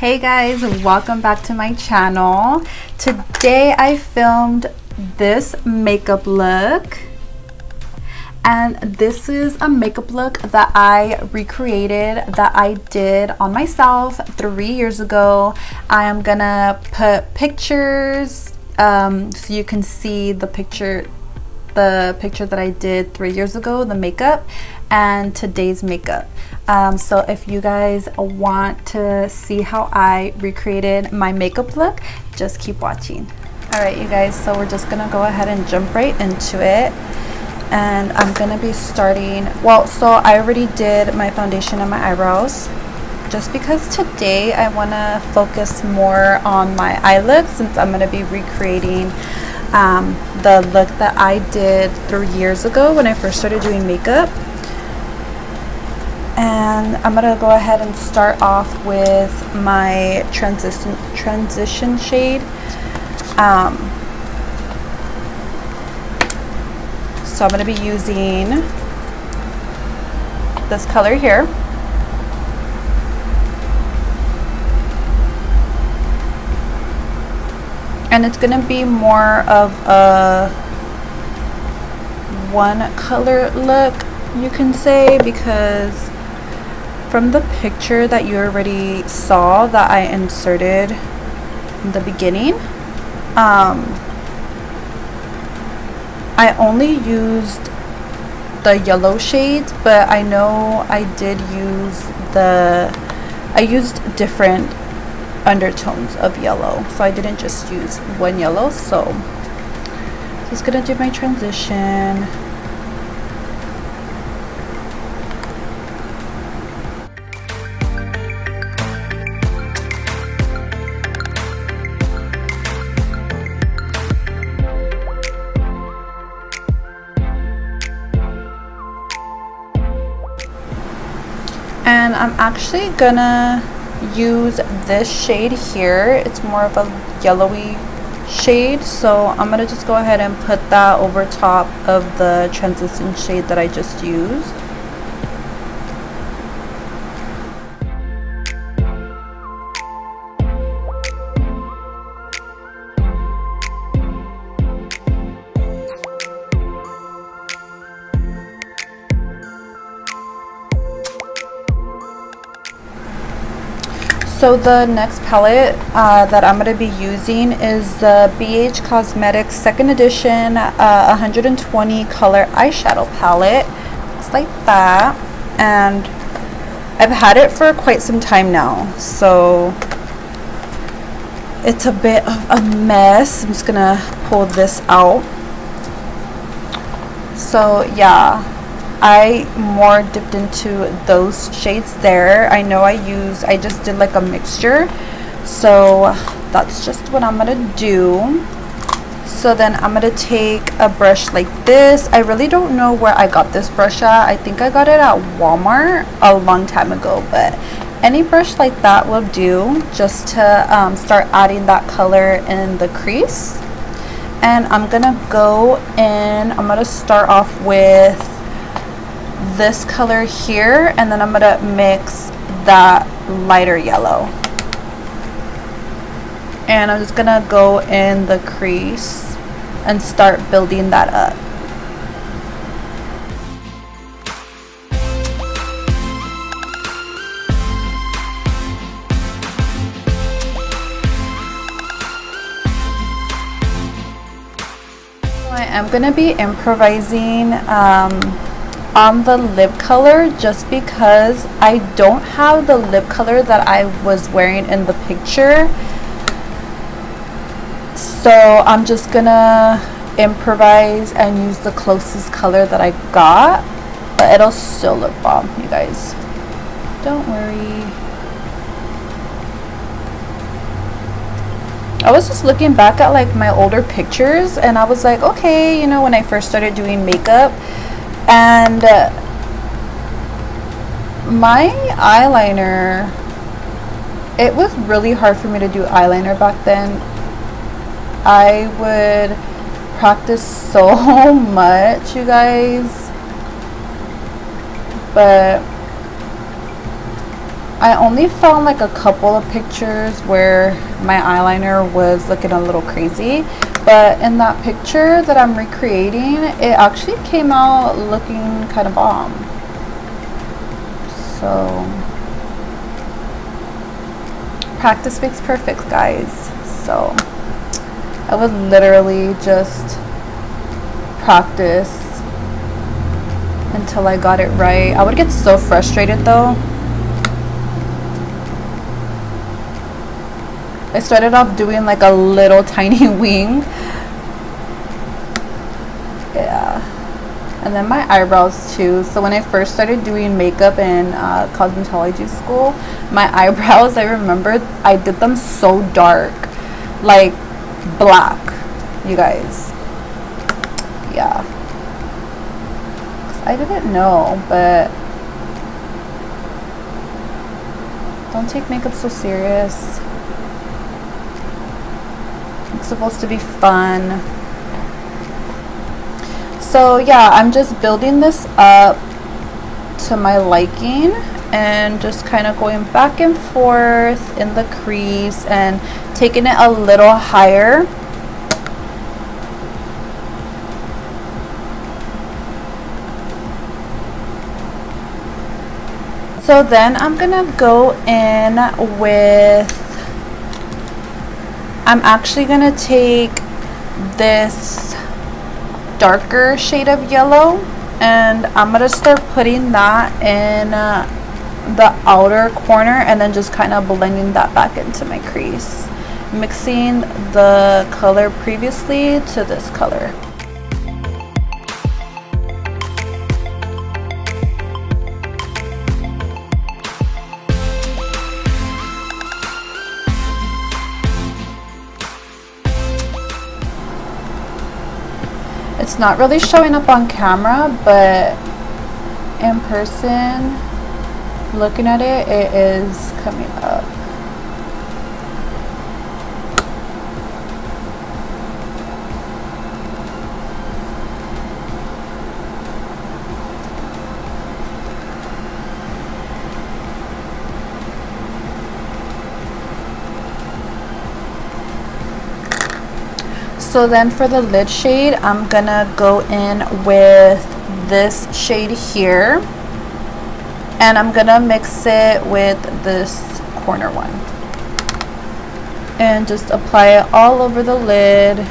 Hey guys, welcome back to my channel. Today I filmed this makeup look and this is a makeup look that I recreated that I did on myself three years ago. I am gonna put pictures um, so you can see the picture the picture that I did three years ago, the makeup, and today's makeup. Um, so if you guys want to see how I recreated my makeup look, just keep watching. All right, you guys, so we're just gonna go ahead and jump right into it. And I'm gonna be starting, well, so I already did my foundation and my eyebrows just because today I wanna focus more on my eye look since I'm gonna be recreating um, the look that I did three years ago when I first started doing makeup. And I'm gonna go ahead and start off with my transition transition shade. Um, so I'm gonna be using this color here. and it's gonna be more of a one color look you can say because from the picture that you already saw that I inserted in the beginning um, I only used the yellow shades but I know I did use the I used different undertones of yellow. So I didn't just use one yellow. So just gonna do my transition gonna use this shade here. It's more of a yellowy shade so I'm gonna just go ahead and put that over top of the transition shade that I just used So the next palette uh, that I'm going to be using is the BH Cosmetics second edition uh, 120 color eyeshadow palette. It's like that and I've had it for quite some time now so it's a bit of a mess. I'm just going to pull this out. So yeah, I more dipped into those shades there. I know I use, I just did like a mixture. So that's just what I'm to do. So then I'm to take a brush like this. I really don't know where I got this brush at. I think I got it at Walmart a long time ago. But any brush like that will do just to um, start adding that color in the crease. And I'm to go in, I'm to start off with this color here and then I'm going to mix that lighter yellow. And I'm just going to go in the crease and start building that up. I am going to be improvising um, on the lip color just because I don't have the lip color that I was wearing in the picture. So I'm just gonna improvise and use the closest color that I got but it'll still look bomb you guys. Don't worry. I was just looking back at like my older pictures and I was like okay you know when I first started doing makeup and uh, my eyeliner it was really hard for me to do eyeliner back then. I would practice so much you guys. But I only found like a couple of pictures where my eyeliner was looking a little crazy but in that picture that I'm recreating it actually came out looking kind of bomb. So practice makes perfect guys. So I would literally just practice until I got it right. I would get so frustrated though I started off doing like a little tiny wing. Yeah. And then my eyebrows too. So when I first started doing makeup in uh, cosmetology school, my eyebrows, I remember I did them so dark. Like black, you guys. Yeah. I didn't know, but don't take makeup so serious supposed to be fun. So yeah, I'm just building this up to my liking and just kind of going back and forth in the crease and taking it a little higher. So then I'm gonna go in with I'm actually going to take this darker shade of yellow and I'm going to start putting that in uh, the outer corner and then just kind of blending that back into my crease. Mixing the color previously to this color. Not really showing up on camera, but in person, looking at it, it is coming up. So then for the lid shade, I'm gonna go in with this shade here. And I'm gonna mix it with this corner one. And just apply it all over the lid.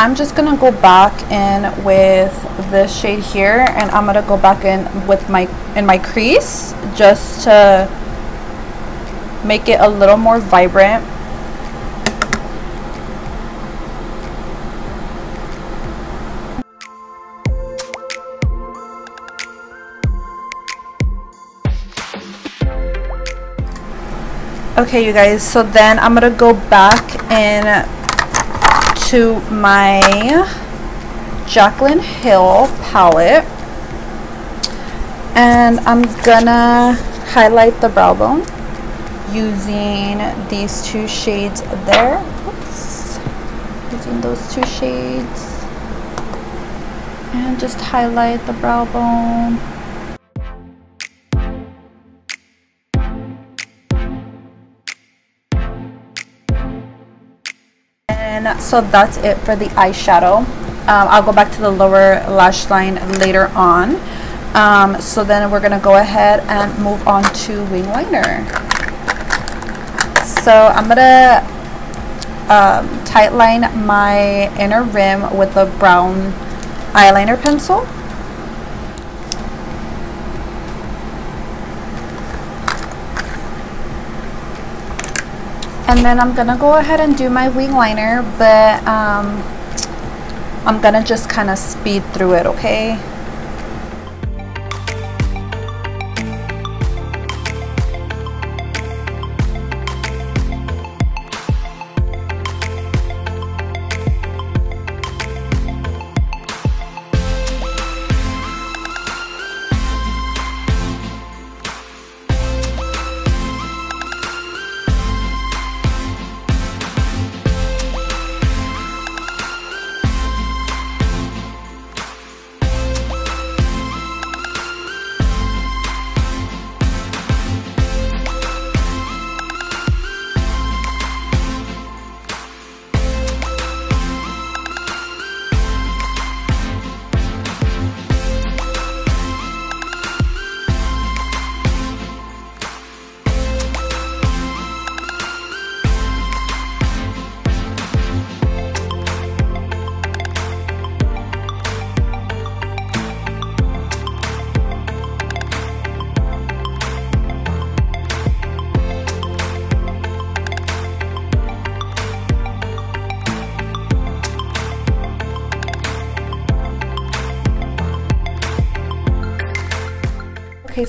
I'm just gonna go back in with this shade here and I'm gonna go back in with my in my crease just to make it a little more vibrant. Okay, you guys, so then I'm gonna go back in to my Jaclyn Hill palette. And I'm gonna highlight the brow bone using these two shades there. Oops. using those two shades. And just highlight the brow bone so that's it for the eyeshadow. Um, I'll go back to the lower lash line later on. Um, so then we're gonna go ahead and move on to wing liner. So I'm gonna um, tight line my inner rim with a brown eyeliner pencil And then I'm gonna go ahead and do my wing liner, but um, I'm gonna just kind of speed through it, okay?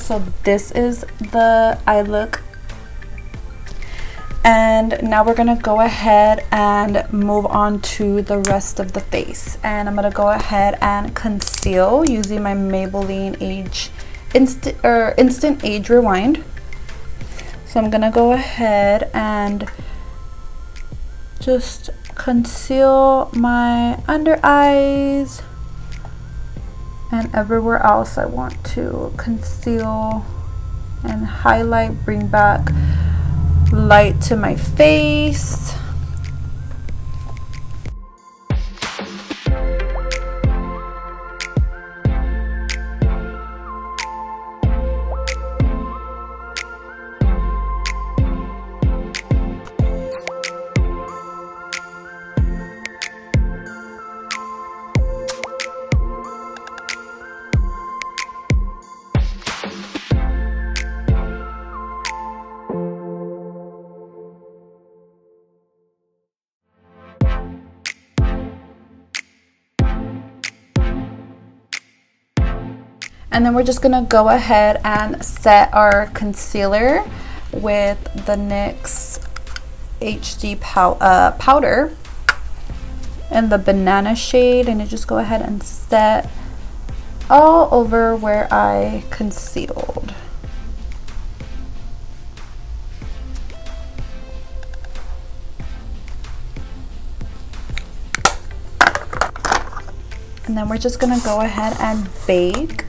So this is the eye look. And now we're gonna go ahead and move on to the rest of the face. And I'm gonna go ahead and conceal using my Maybelline Age Instant or er, Instant Age Rewind. So I'm gonna go ahead and just conceal my under eyes and everywhere else I want to conceal and highlight, bring back light to my face. And then we're just gonna go ahead and set our concealer with the NYX HD pow uh, powder in the banana shade and you just go ahead and set all over where I concealed. And then we're just gonna go ahead and bake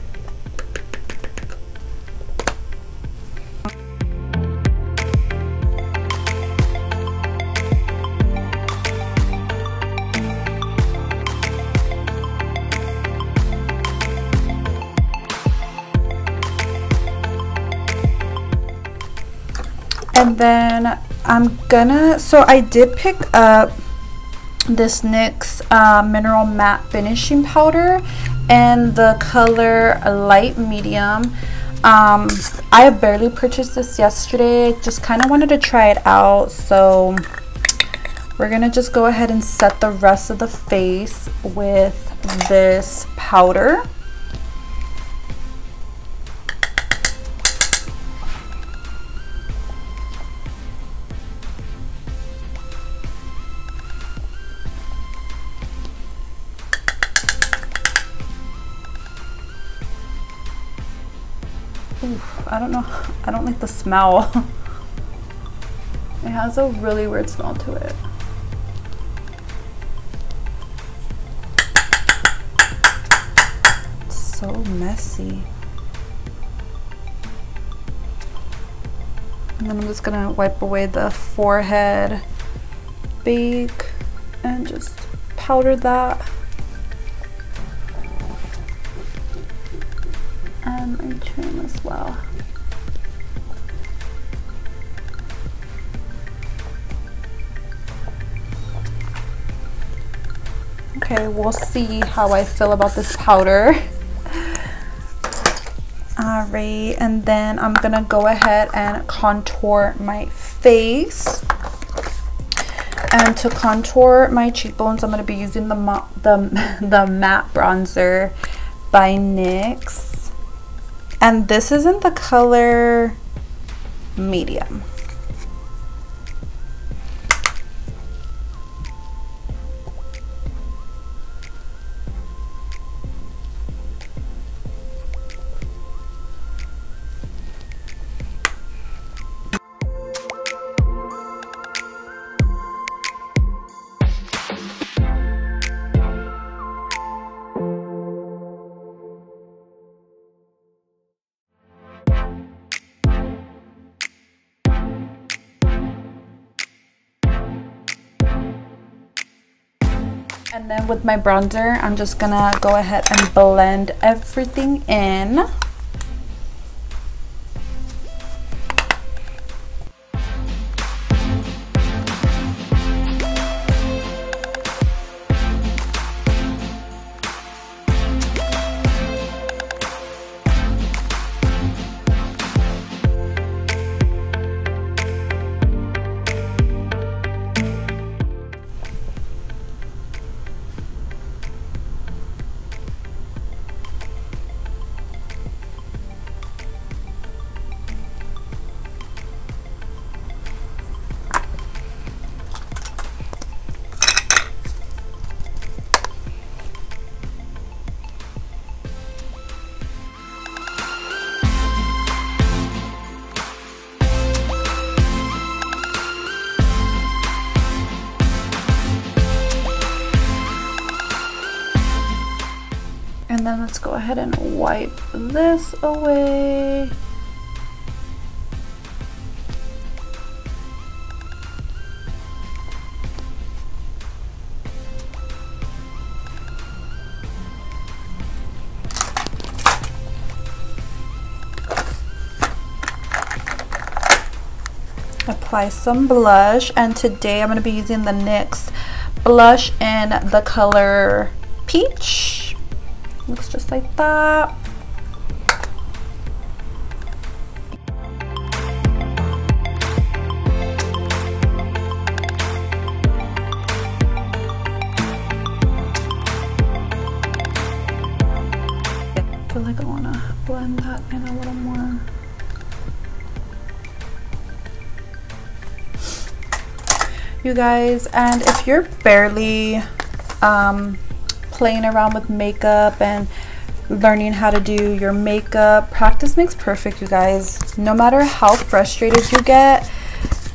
then I'm gonna so I did pick up this NYX uh, mineral matte finishing powder and the color light medium. Um, I barely purchased this yesterday just kind of wanted to try it out so we're gonna just go ahead and set the rest of the face with this powder I don't know. I don't like the smell. it has a really weird smell to it. It's so messy. And then I'm just gonna wipe away the forehead bake and just powder that. and my trim as well. Okay, we'll see how I feel about this powder. All right, and then I'm gonna go ahead and contour my face. And to contour my cheekbones, I'm gonna be using the, the, the matte bronzer by NYX and this is in the color medium. Then with my bronzer, I'm just gonna go ahead and blend everything in. And then let's go ahead and wipe this away. apply some blush and today I'm going to be using the NYX blush in the color peach looks just like that. Feel like I want to blend that in a little more. You guys and if you're barely um, playing around with makeup and learning how to do your makeup. Practice makes perfect you guys. No matter how frustrated you get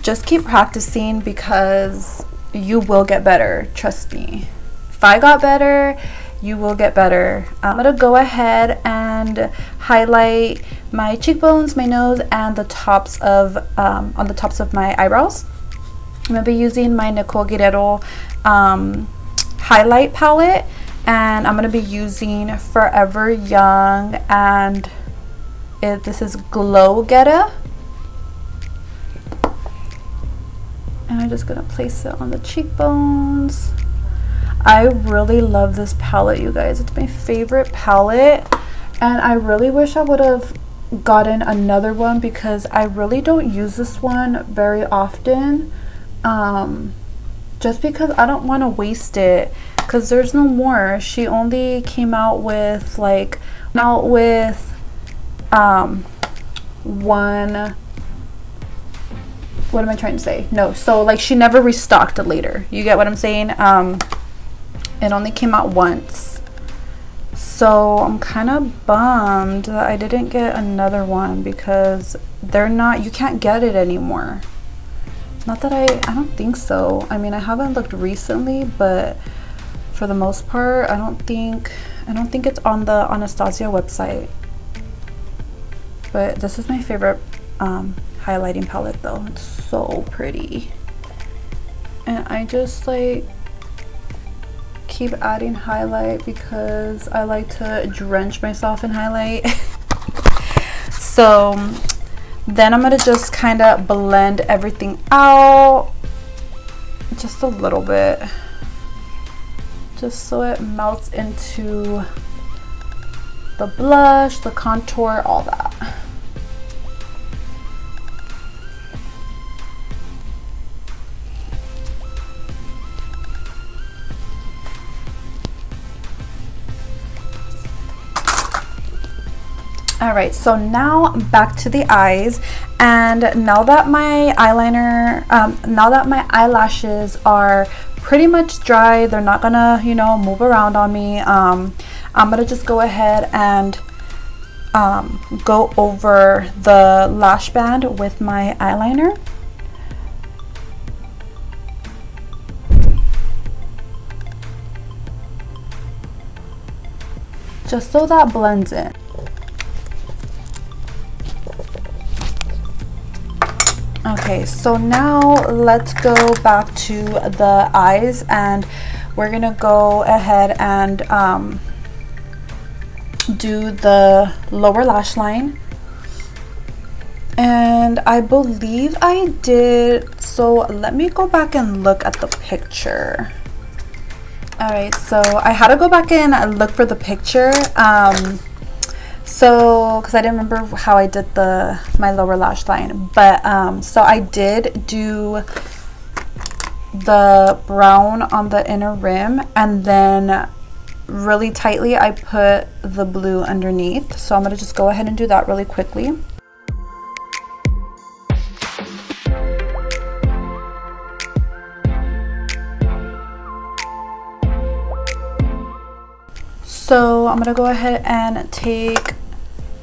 just keep practicing because you will get better. Trust me. If I got better you will get better. I'm gonna go ahead and highlight my cheekbones my nose and the tops of um, on the tops of my eyebrows. I'm to be using my Nicole Guerrero um, highlight palette and I'm going to be using Forever Young and it, this is Glow Getter. And I'm just going to place it on the cheekbones. I really love this palette, you guys. It's my favorite palette. And I really wish I would have gotten another one because I really don't use this one very often um, just because I don't want to waste it because there's no more. She only came out with like out with um, one what am I trying to say? No, so like she never restocked it later. You get what I'm saying? Um, it only came out once. So I'm kind of bummed that I didn't get another one because they're not, you can't get it anymore. Not that I, I don't think so. I mean, I haven't looked recently, but for the most part, I don't think, I don't think it's on the Anastasia website. But this is my favorite um, highlighting palette though. It's so pretty. And I just like keep adding highlight because I like to drench myself in highlight. so then I'm going to just kind of blend everything out just a little bit. Just so it melts into the blush, the contour, all that. All right so now back to the eyes. And now that my eyeliner um, now that my eyelashes are pretty much dry they're not gonna you know move around on me um, I'm gonna just go ahead and um, go over the lash band with my eyeliner. Just so that blends in Okay, so now let's go back to the eyes and we're gonna go ahead and um, do the lower lash line. And I believe I did, so let me go back and look at the picture. All right, so I had to go back and look for the picture. Um, so because I didn't remember how I did the my lower lash line but um, so I did do the brown on the inner rim and then really tightly I put the blue underneath. So I'm gonna just go ahead and do that really quickly. So I'm gonna go ahead and take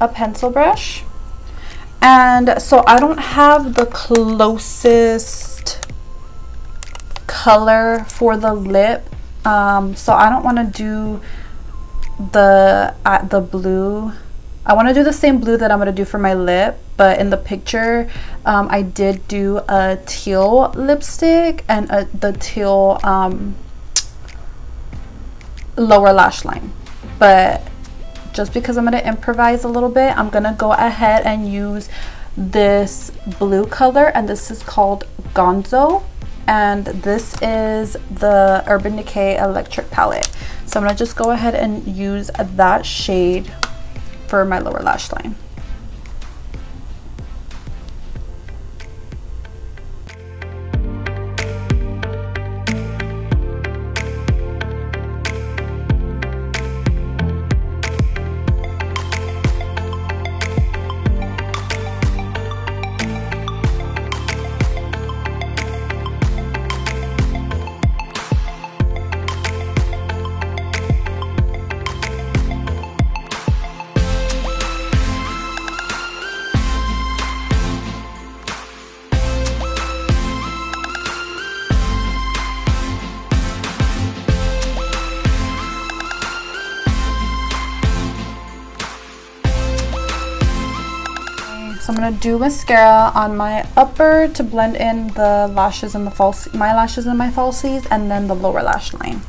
a pencil brush. And so I don't have the closest color for the lip. Um, so I don't want to do the uh, the blue I want to do the same blue that I'm going to do for my lip, but in the picture, um, I did do a teal lipstick and a, the teal um, lower lash line. But just because I'm going to improvise a little bit, I'm going to go ahead and use this blue color, and this is called Gonzo. And this is the Urban Decay Electric Palette. So I'm going to just go ahead and use that shade for my lower lash line. To do mascara on my upper to blend in the lashes and the false, my lashes and my falsies, and then the lower lash line.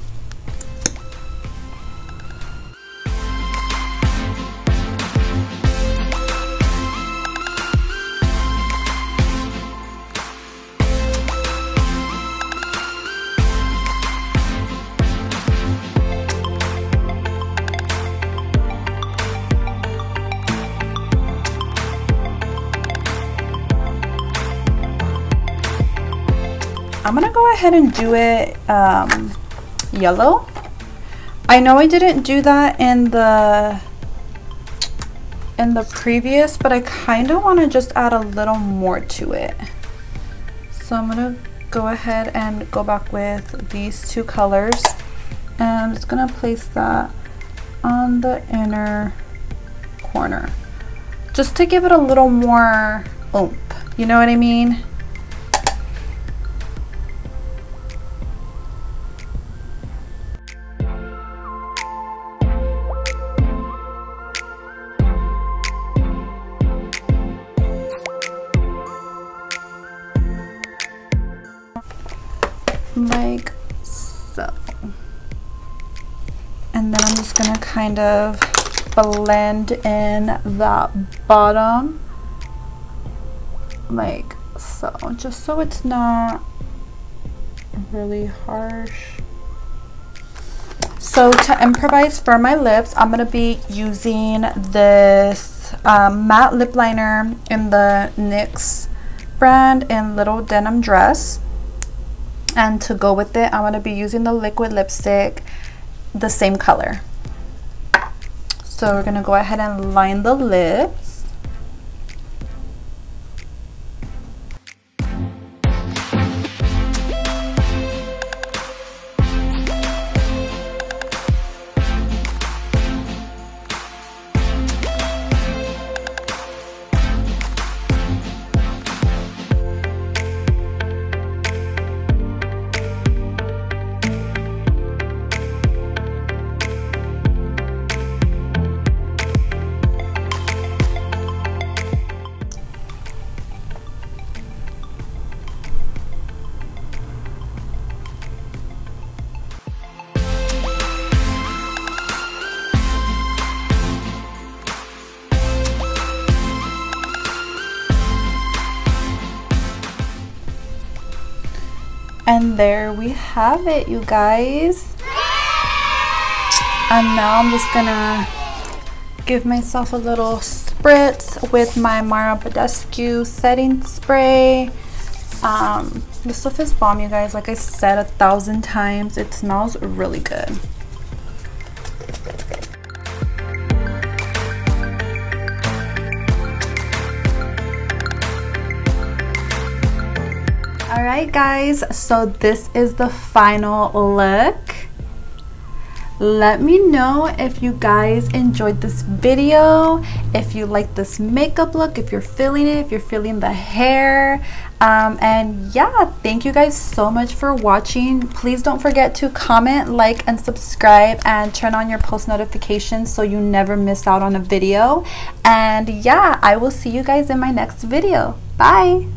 I'm gonna go ahead and do it um, yellow. I know I didn't do that in the in the previous, but I kind of want to just add a little more to it. So I'm gonna go ahead and go back with these two colors and I'm just gonna place that on the inner corner just to give it a little more oomph, you know what I mean? Like so. And then I'm just gonna kind of blend in that bottom like so, just so it's not really harsh. So to improvise for my lips, I'm going to be using this um, matte lip liner in the NYX brand in Little Denim Dress. And to go with it, I'm going to be using the liquid lipstick, the same color. So we're going to go ahead and line the lips. Have it, you guys. And now I'm just gonna give myself a little spritz with my Mario Badescu setting spray. Um, this stuff is bomb, you guys. Like I said a thousand times, it smells really good. Alright guys, so this is the final look. Let me know if you guys enjoyed this video, if you like this makeup look, if you're feeling it, if you're feeling the hair. Um, and yeah, thank you guys so much for watching. Please don't forget to comment, like, and subscribe and turn on your post notifications so you never miss out on a video. And yeah, I will see you guys in my next video. Bye!